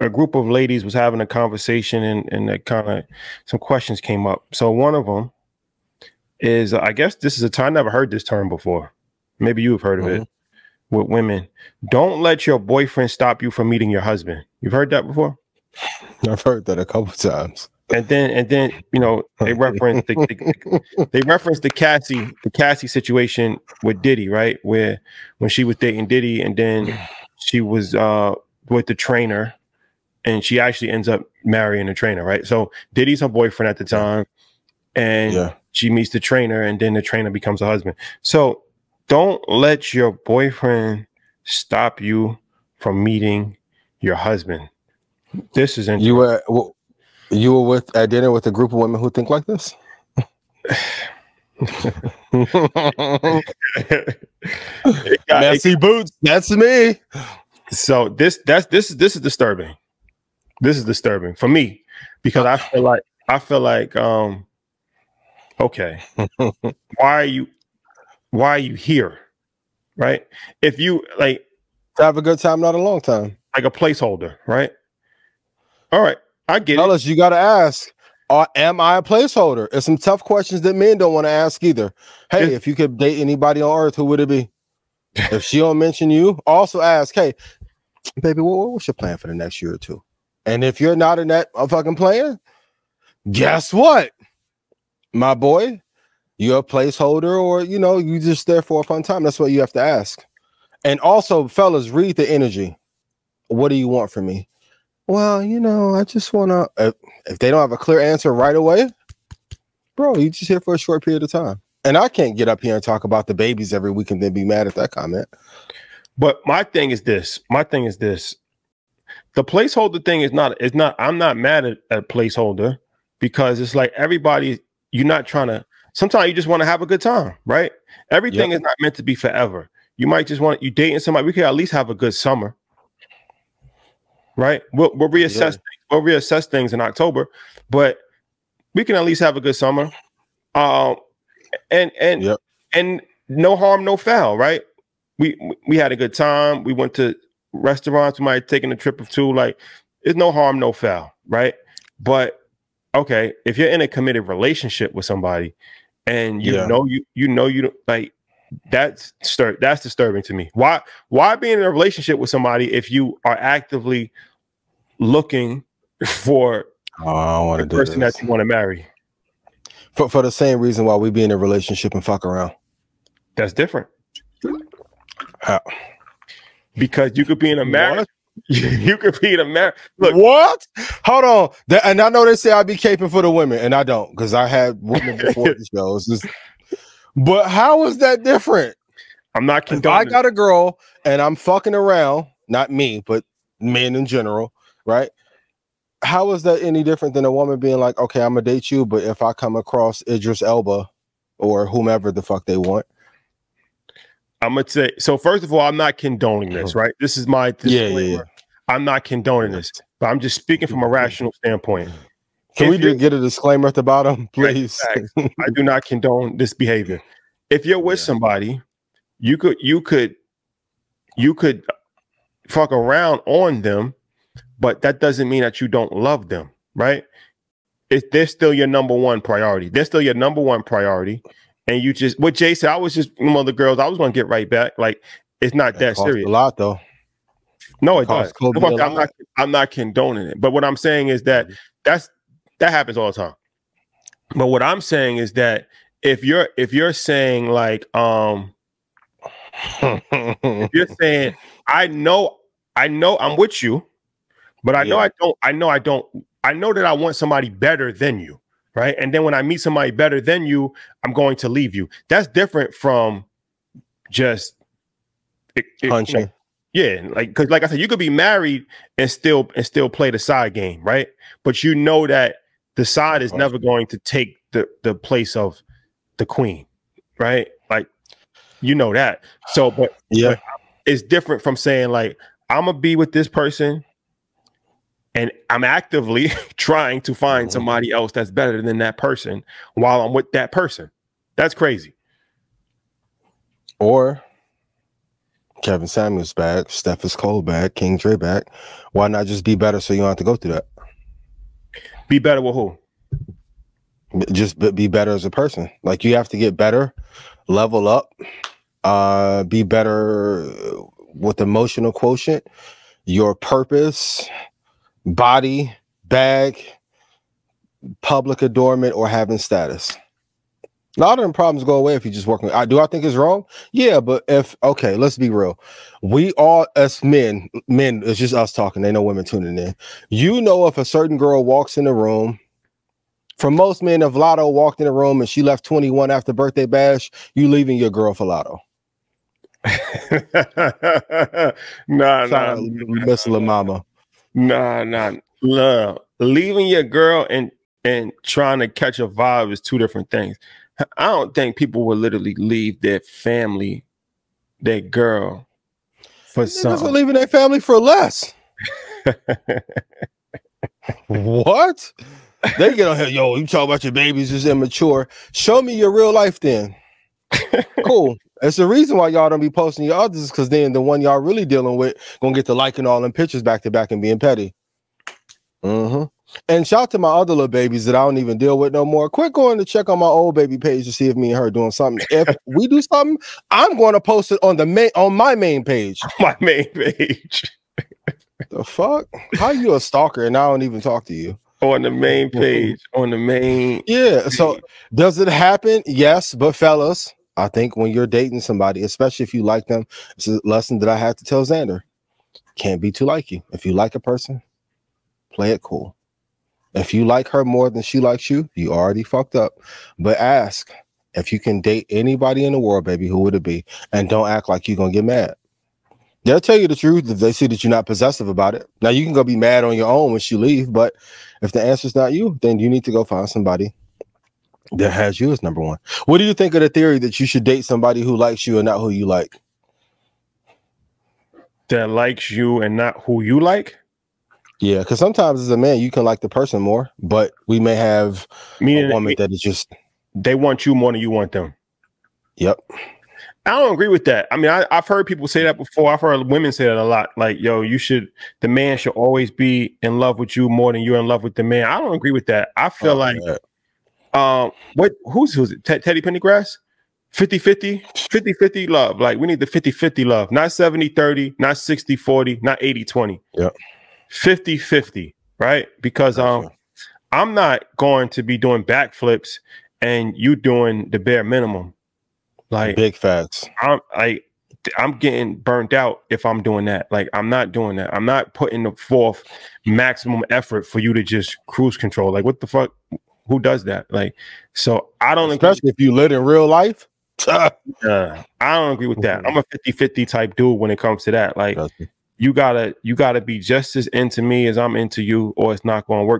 a group of ladies was having a conversation and and that kind of some questions came up. So one of them is I guess this is a term I never heard this term before. Maybe you've heard of mm-hmm. it with women. Don't let your boyfriend stop you from meeting your husband. You've heard that before? I've heard that a couple times. And then and then you know they reference the, the, they reference the Cassie the Cassie situation with Diddy right where when she was dating Diddy and then she was uh with the trainer and she actually ends up marrying the trainer right so Diddy's her boyfriend at the time and yeah. she meets the trainer and then the trainer becomes a husband so don't let your boyfriend stop you from meeting your husband this is interesting. You were you were with at dinner with a group of women who think like this. Messy boots. That's me. So this that's this is this is disturbing. This is disturbing for me because I feel like I feel like um okay. why are you why are you here? Right? If you like to have a good time, not a long time. Like a placeholder, right? All right. I get Fellas, it. you got to ask, uh, am I a placeholder? It's some tough questions that men don't want to ask either. Hey, if you could date anybody on earth, who would it be? if she don't mention you, also ask, hey, baby, what, what's your plan for the next year or two? And if you're not in that fucking plan, guess what? My boy, you're a placeholder or, you know, you just there for a fun time. That's what you have to ask. And also, fellas, read the energy. What do you want from me? Well, you know, I just want to. If, if they don't have a clear answer right away, bro, you just here for a short period of time. And I can't get up here and talk about the babies every week and then be mad at that comment. But my thing is this. My thing is this. The placeholder thing is not. It's not. I'm not mad at, at placeholder because it's like everybody. You're not trying to. Sometimes you just want to have a good time, right? Everything yep. is not meant to be forever. You might just want you dating somebody. We could at least have a good summer right? We'll, we'll reassess yeah. things. We'll reassess things in October, but we can at least have a good summer. Um, and and yep. and no harm, no foul, right? We we had a good time. We went to restaurants. We might have taken a trip or two. Like, it's no harm, no foul, right? But okay, if you're in a committed relationship with somebody, and you yeah. know you you know you don't like that's stir that's disturbing to me. Why why be in a relationship with somebody if you are actively looking for oh, the person that you want to marry? For for the same reason why we be in a relationship and fuck around. That's different. How? Because you could be in a marriage. You could be in a marriage. Look, what? Hold on. and I know they say I be caping for the women, and I don't because I had women before the show. It's just but how is that different? I'm not condoning. I got a girl and I'm fucking around, not me, but men in general, right? How is that any different than a woman being like, okay, I'm gonna date you, but if I come across Idris Elba or whomever the fuck they want, I'm gonna say so. First of all, I'm not condoning this, oh. right? This is my yeah, yeah, yeah. I'm not condoning this, but I'm just speaking from a rational standpoint. Can if we get a disclaimer at the bottom, please? I do not condone this behavior. If you're with yeah. somebody, you could you could you could fuck around on them, but that doesn't mean that you don't love them, right? If they're still your number one priority. They're still your number one priority. And you just what Jay said, I was just one of the girls, I was gonna get right back. Like it's not that, that serious. A lot though. No, it, it does. I'm not I'm not condoning it. But what I'm saying is that mm-hmm. that's that happens all the time. But what I'm saying is that if you're if you're saying like um if you're saying I know I know I'm with you, but I know I don't I know I don't I know that I want somebody better than you, right? And then when I meet somebody better than you, I'm going to leave you. That's different from just it, it, punching. Yeah, like because like I said, you could be married and still and still play the side game, right? But you know that the side is never going to take the the place of the queen, right? Like you know that. So, but yeah, but it's different from saying like I'm gonna be with this person, and I'm actively trying to find mm-hmm. somebody else that's better than that person while I'm with that person. That's crazy. Or Kevin Samuels back, Steph is Cole back, King Dre back. Why not just be better so you don't have to go through that? Be better with who? Just be better as a person. Like you have to get better, level up, uh, be better with emotional quotient, your purpose, body, bag, public adornment, or having status. A lot of them problems go away if you just work. with. I do. I think it's wrong. Yeah, but if okay, let's be real. We all as men, men, it's just us talking. They know women tuning in. You know, if a certain girl walks in the room, for most men, if Latto walked in the room and she left 21 after birthday bash, you leaving your girl for Latto. nah, nah, Miss La Mama. Nah, nah. Love. Leaving your girl and and trying to catch a vibe is two different things. I don't think people would literally leave their family, their girl, for something. leaving their family for less. what? They get on here, yo. You talk about your babies is immature. Show me your real life then. cool. It's the reason why y'all don't be posting your others because then the one y'all really dealing with gonna get to liking all them pictures back to back and being petty. Mm-hmm. And shout to my other little babies that I don't even deal with no more. Quit going to check on my old baby page to see if me and her doing something. If we do something, I'm going to post it on the main on my main page. My main page. the fuck? How you a stalker and I don't even talk to you? On the main page. on the main. Yeah. So does it happen? Yes, but fellas, I think when you're dating somebody, especially if you like them, it's a lesson that I had to tell Xander. Can't be too like you. If you like a person, play it cool. If you like her more than she likes you, you already fucked up. But ask if you can date anybody in the world, baby, who would it be? And don't act like you're gonna get mad. They'll tell you the truth if they see that you're not possessive about it. Now you can go be mad on your own when she leave, but if the answer's not you, then you need to go find somebody that has you as number one. What do you think of the theory that you should date somebody who likes you and not who you like? That likes you and not who you like? Yeah, because sometimes as a man, you can like the person more, but we may have Meaning a woman that is just they want you more than you want them. Yep. I don't agree with that. I mean, I, have heard people say that before. I've heard women say that a lot. Like, yo, you should the man should always be in love with you more than you're in love with the man. I don't agree with that. I feel oh, like um what who's who's it? T- Teddy Pendergrass? 50 50 50 50 love. Like we need the 50 50 love, not 70 30, not 60 40, not 80 20. Yeah. 50 50, right? Because um, I'm not going to be doing backflips and you doing the bare minimum. Like big facts. I'm like I'm getting burnt out if I'm doing that. Like I'm not doing that. I'm not putting the forth maximum effort for you to just cruise control. Like what the fuck? Who does that? Like so I don't especially agree. if you live in real life. uh, I don't agree with that. I'm a 50-50 type dude when it comes to that. Like you gotta you gotta be just as into me as I'm into you, or it's not gonna work